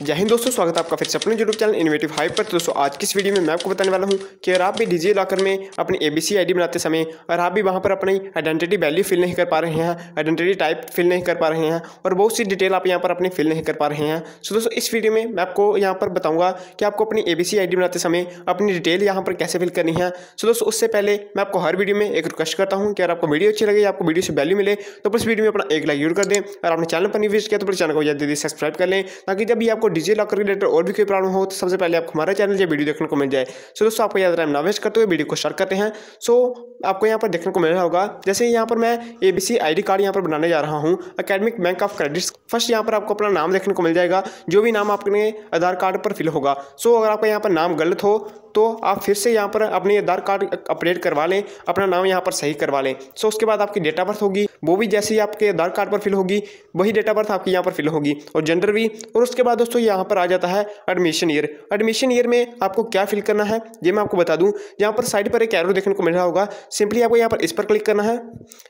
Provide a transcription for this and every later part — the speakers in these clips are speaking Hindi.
जय हिंद दोस्तों, स्वागत है आपका फिर से अपने यूट्यूब चैनल इनोवेटिव हाइप पर। तो दोस्तों, आज की इस वीडियो में मैं आपको बताने वाला हूँ कि अगर आप भी डिजी लॉकर में अपनी एबीसी आईडी बनाते समय और आप भी वहाँ पर अपनी आइडेंटिटी वैल्यू फिल नहीं कर पा रहे हैं आइडेंटिटी टाइप फिल नहीं कर पा रहे हैं और बहुत सी डिटेल आप यहाँ पर अपनी फिल नहीं कर पा रहे हैं। सो दोस्तों, इस वीडियो में मैं आपको यहाँ पर बताऊँगा कि आपको अपनी ए बी बनाते समय अपनी डिटेल यहाँ पर कैसे फिल करनी है। सो दोस्तों, उससे पहले मैं आपको हर वीडियो में एक रिक्वेस्ट करता हूँ कि अगर आपको वीडियो अच्छी लगे आपको वीडियो से वैल्यू मिले तो बस वीडियो में अपना एक लाइक यूर कर दें। और अपने चैनल पर नहीं विज़िट किया तो चैनल को जल्दी सब्सक्राइब कर लें ताकि जब भी आपको डिजी लॉकर रिलेटेड और भी कोई प्रॉब्लम हो तो सबसे पहले आपको हमारे चैनल या वीडियो देखने को मिल जाए। सो दोस्तों, आपको याद टाइम ना वेस्ट करते हुए वीडियो को स्टार्ट करते हैं। सो, आपको यहाँ पर देखने को मिल रहा होगा, जैसे यहाँ पर मैं ए बी कार्ड यहाँ पर बनाने जा रहा हूँ academic bank of credit first यहाँ पर आपको अपना नाम देखने को मिल जाएगा, जो भी नाम आपने आधार कार्ड पर फिल होगा। सो, अगर आपका यहाँ पर नाम गलत हो तो आप फिर से यहाँ पर अपने आधार कार्ड अपडेट करवा लें, अपना नाम यहाँ पर सही करवा लें। सो उसके बाद आपकी डेट ऑफ़ बर्थ होगी, वो भी जैसे ही आपके आधार कार्ड पर फिल होगी, वही डेट ऑफ़ बर्थ आपकी यहाँ पर फिल होगी। और जेंडर भी, और उसके बाद दोस्तों यहाँ पर आ जाता है एडमिशन ईयर एडमिशन ईयर में आपको क्या फिल करना है, ये मैं आपको बता दूँ। यहाँ पर साइड पर एक एरो देखने को मिल रहा होगा। सिंपली आपको यहाँ पर इस पर क्लिक करना है।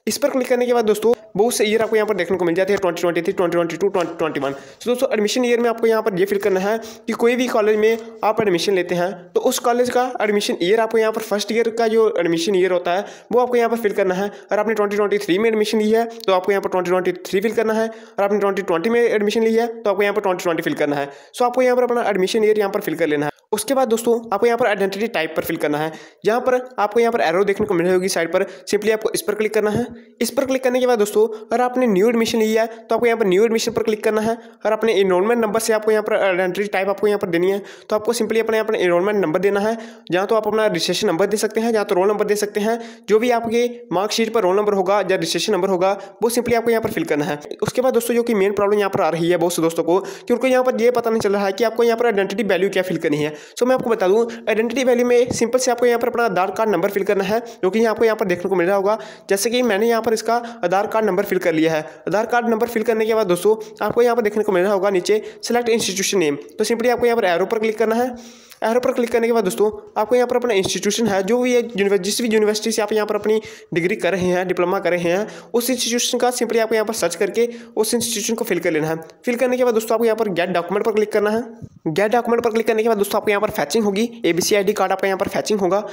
इस पर क्लिक करने के बाद दोस्तों बहुत से ईयर आपको यहाँ पर देखने को मिल जाते हैं twenty twenty three twenty twenty two twenty twenty one तो दोस्तों एडमिशन ईयर में आपको यहाँ पर ये फिल करना है कि कोई भी कॉलेज में आप एडमिशन लेते हैं तो उस कॉलेज का एडमिशन ईयर आपको यहाँ पर फ़र्स्ट ईयर का जो एडमिशन ईयर होता है वो आपको यहाँ पर फिल करना है और आपने ट्वेंटी ट्वेंटी थ्री में एडमिशन ली है तो आपको यहाँ पर ट्वेंटी ट्वेंटी थ्री फिल करना है और आपने ट्वेंटी ट्वेंटी में एडमिशन ली है तो आपको यहाँ पर ट्वेंटी ट्वेंटी फिल करना है सो आपको यहाँ पर अपना एडमिशन ईयर यहाँ पर फिल कर लेना है उसके बाद दोस्तों आपको यहाँ पर आइडेंटिटी टाइप पर फिल करना है यहाँ पर आपको यहाँ पर एरो देखने को मिल रही होगी साइड पर सिंपली आपको इस पर क्लिक करना है इस पर क्लिक करने के बाद दोस्तों अगर आपने न्यू एडमिशन लिया है तो आपको यहाँ पर न्यू एडमिशन पर क्लिक करना है और अपने इनरोलमेंट नंबर से आपको यहाँ पर आइडेंटिटी टाइप आपको यहाँ पर देनी है तो आपको सिंपली अपने अपने इनरोलमेंट नंबर देना है जहाँ तो आप अपना रजिस्ट्रेशन नंबर दे सकते हैं जहाँ तो रोल नंबर दे सकते हैं जो भी आपके मार्कशीट पर रोल नंबर होगा या रजिस्ट्रेशन नंबर होगा वो सिंपली आपको यहाँ पर फिल करना है उसके बाद दोस्तों जो कि मेन प्रॉब्लम यहाँ पर आ रही है बहुत से दोस्तों को कि उनको यहाँ पर ये पता नहीं चल रहा है कि आपको यहाँ पर आइडेंटिटी वैल्यू क्या फिल करनी है सो मैं आपको बता दूँ आइडेंटिटी वैल्यू में सिंपल से आपको यहाँ पर अपना आधार कार्ड नंबर फिल करना है जो कि आपको यहाँ पर देखने को मिल रहा होगा जैसे कि मैंने यहाँ पर इसका आधार कार्ड नंबर फिल कर लिया है। आधार कार्ड नंबर फिल करने के बाद दोस्तों, आपको यहाँ पर देखने को मिल रहा होगा नीचे सेलेक्ट इंस्टीट्यूशन नेम तो सिंपली आपको यहाँ पर एरो पर क्लिक करना है। एरो पर क्लिक करने के बाद दोस्तों, आपको यहाँ पर अपना इंस्टीट्यूशन है, जो भी जिस भी यूनिवर्सिटी से आप यहाँ पर अपनी डिग्री कर रहे हैं डिप्लोमा कर रहे हैं, उस इंस्टीट्यूशन का सिंपली आपको यहाँ पर सर्च करके उस इंस्टीट्यूशन को फिल कर लेना है। फिल करने के बाद दोस्तों, आपको यहाँ पर गेट डॉक्यूमेंट पर क्लिक करना है। गेट डॉक्यूमेंट पर क्लिक करने के बाद दोस्तों, आपको यहाँ पर फैचिंग होगी। ए बी कार्ड आपका यहाँ पर फैचिंग होगा।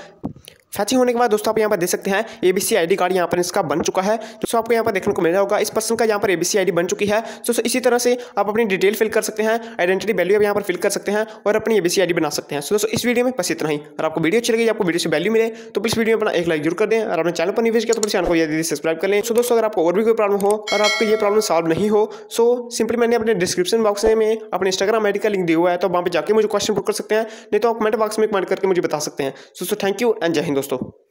फैचिंग होने के बाद दोस्तों आप यहाँ पर देख सकते हैं A B C I D card यहाँ पर इसका बन चुका है। दोस्तों आपको यहाँ पर देखने को मिल रहा होगा इस पर्सन का यहाँ पर ए बी सी आई डी बन चुकी है। दोस्तों इसी तरह से आप अपनी डिटेल फिल कर सकते हैं, आइडेंटिटी वैल्यू आप यहाँ पर फिल कर सकते हैं और अपनी ए बी सी आई डी बना सकते हैं। सो दोस्तों इस वीडियो में बस इतना ही। और आपको वीडियो अच्छी लगी, आपको वीडियो से वैल्यू मिले तो प्लीज़ वीडियो में अपना एक लाइक ज़रूर कर दें और अपने चैनल पर नहीं किया तो प्लीज़ चैनल को यदि सब्सक्राइब कर लें। सो दोस्तों अगर आपको और भी कोई प्रॉब्लम हो और आपको ये प्रॉब्लम सॉल्व नहीं हो, सो सिंपली मैंने अपने डिस्क्रिप्शन बॉक्स में अपने इंस्टाग्राम आई का लिंक दिया हुआ है तो वहाँ पर जाकर मुझे क्वेश्चन पुट कर सकते हैं, नहीं तो आप कमेंट बॉक्स में कमेंट करके मुझे बता सकते हैं। सो थैंक यू एंड जय हिंद दोस्तों। росту.